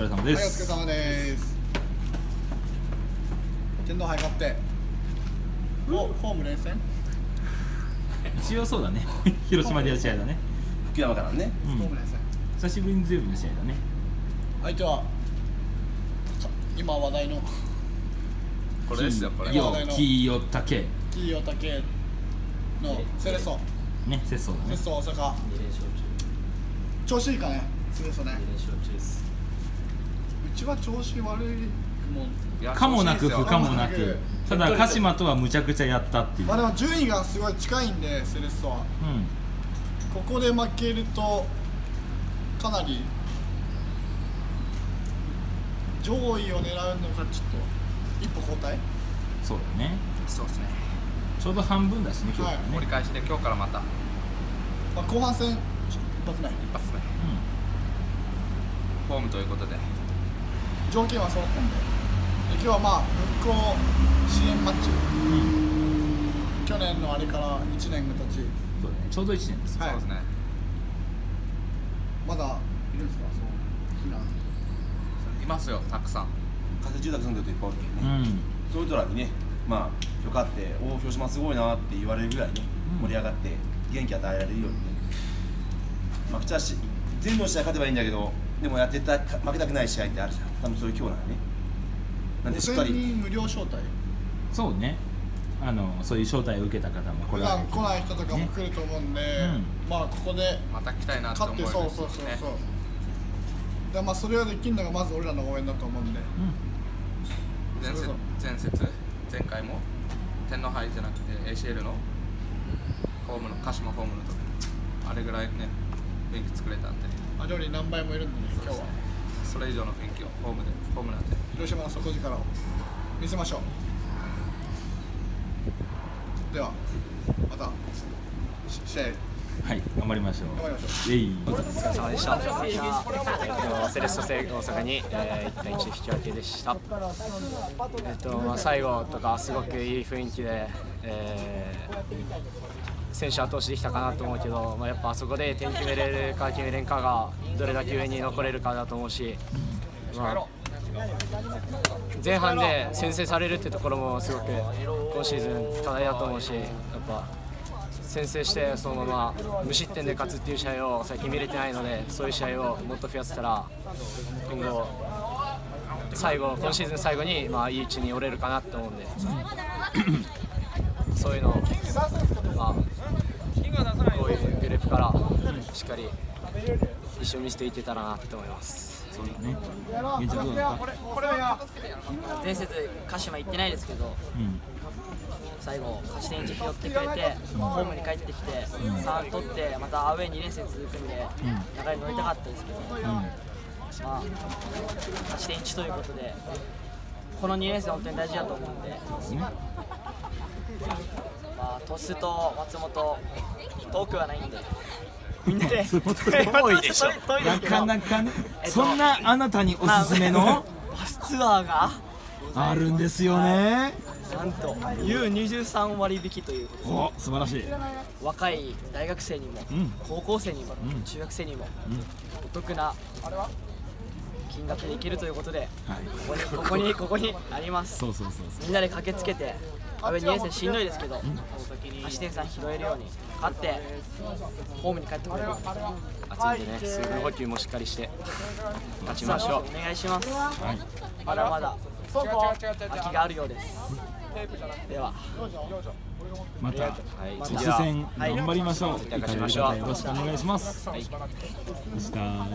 疲れ様ではい、お疲れす、様です。天皇杯勝って。お、ホーム連戦？一応そうだね 広島でやる試合だね、福山からねうんホーム連戦。久しぶりにズームの試合だね相手は。か今話題の。これですよこれよキヨタケ T オタケ。のセレッソ。ね節操だねセレッソ大阪。調子いいかね。セレッソね。うちは調子悪い。かもなく不可もなく。ただ鹿島とはむちゃくちゃやったっていう、まあ、でも順位がすごい近いんで、セレッソは。うん。ここで負けるとかなり上位を狙うのがちょっと一歩後退？そうだね。そうですね。ちょうど半分だしね今日からね、折り返しで今日からまた。まあ、後半戦一発目。一発目。ホームということで条件は揃ったんでで今日はまあ復興支援マッチ。うん、うん、去年のあれから1年が経ち。そうだね。ちょうど1年です。はい。そうですね。まだいるんですか？そう避難。いますよたくさん。仮設住宅住んでる人いっぱいおるけどね、うん。そういう人らにねまあよかっておお広島すごいなって言われるぐらいね、うん。盛り上がって元気与えられるようにね。負けちゃうし全部の試合勝てばいいんだけどでもやってた負けたくない試合ってあるじゃん。多分そういう今日なんでね。なんでしっか5000り人無料招待。そうね。あのそういう招待を受けた方も来普段来ない人とかも来ると思うんで、うん。まあここでまた来たいなって思勝ってえるそうそうそう。そうでまあそれができるのがまず俺らの応援だと思うんで。うん。前節前節。前回も？天皇杯じゃなくて ACL の？ホームの鹿島ホームの時。あれぐらいね雰囲気作れたんでまあ料理何倍もいるんでね。今日は。それ以上の雰囲気をホームでホームなんで。広島の底力を。見せましょう。ではまたし試合。はい頑張りましょ頑張りましょう。うえいお疲れ様でした。えっとセレッソ戦大阪に、えー、1対1引き分けでした。えっとまあ最後とかすごくいい雰囲気で、えー、選手後押しできたかなと思うけど、まあやっぱあそこで点決めれるか決めれんかがどれだけ上に残れるかだと思うし、まあ前半で先制されるってところもすごく今シーズン課題だと思うし、やっぱ。先制してそのまま無失点で勝つっていう試合を最近見れてないのでそういう試合をもっと増やせたら今後最後今シーズン最後にまあいい位置に折れるかなと思うんでそういうのをまあこういうグループからしっかり一緒にしていけたらなと思います。そうだね。現状どうだった前節鹿島行ってないですけどうん。最後勝ち点1拾ってくれてホームに帰ってきて3取ってまたアウェー2連戦続くんで流れに乗りたかったですけどまあ勝ち点1ということでこの2連戦本当に大事だと思うんで。まあ鳥栖と松本遠くはないんで。みんなで。遠いでしょなかなかねえっとそんなあなたにおすすめのバスツアーがあるんですよね。なんと U23 割引ということで。お素晴らしい。若い大学生にも、うん。高校生にも、うん。中学生にも、うん。お得な金額でいけるということではい。ここにここにここにあります。そうそうそうそう。みんなで駆けつけて阿部2年生しんどいですけど勝ち点3拾えるように勝ってホームに帰ってこれる。暑いんでね水分補給もしっかりして勝ちましょう。お願いします。はい。まだまだ空きがあるようです。では。またはい、突次は。戦頑張りましょう。よろしくお願いします。でした